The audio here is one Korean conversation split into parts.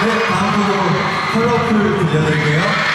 네, 다음 곡으로 컬러풀 들려드릴게요.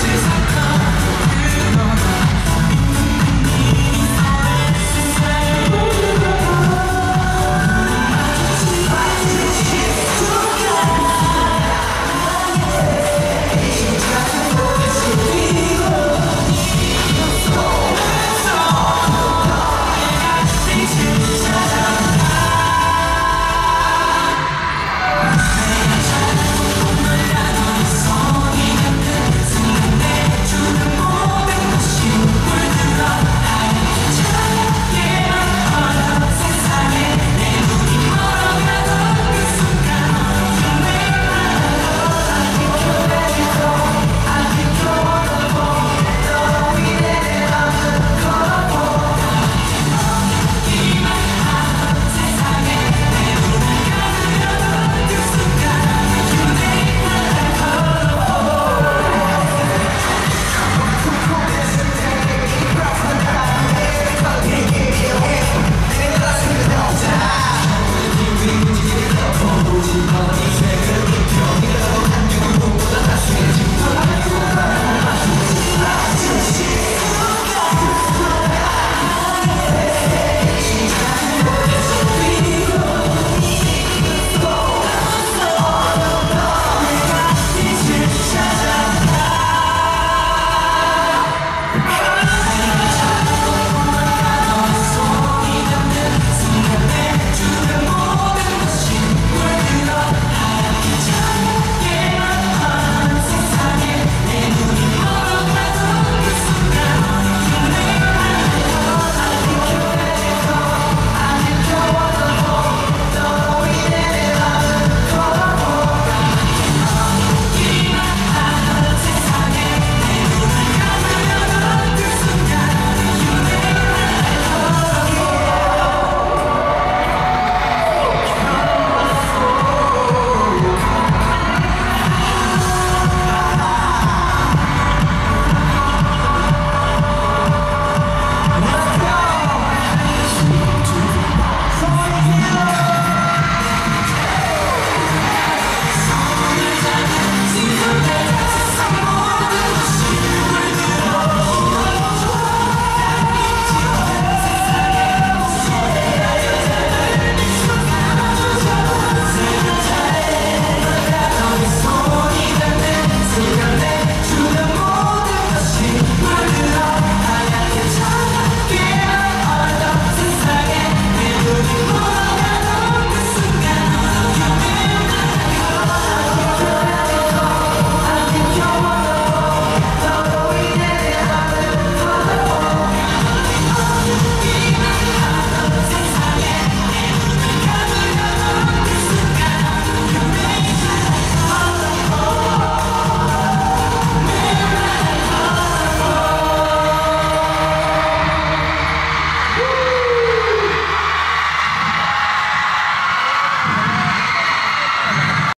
chances